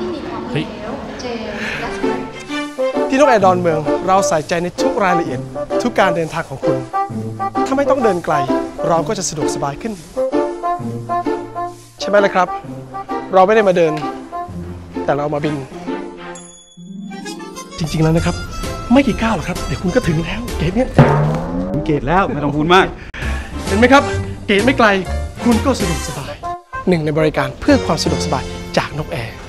ที่ฮ้ยที่นกแอร์ดอนเมือง เราใส่ใจในทุกรายละเอียด ทุกการเดินทางของคุณ ถ้าไม่ต้องเดินไกล เราก็จะสะดวกสบายขึ้น ใช่ไหมล่ะครับ เราไม่ได้มาเดิน แต่เรามาบิน จริงๆแล้วนะครับ ไม่กี่ก้าวหรอกครับ เดี๋ยวคุณก็ถึงแล้ว เกตเนี่ยเกตแล้วไม่ต้องพูดมาก เห็นไหมครับ เกตไม่ไกล คุณก็สะดวกสบายหนึ่งในบริการเพื่อความสะดวกสบายจากนกแอร์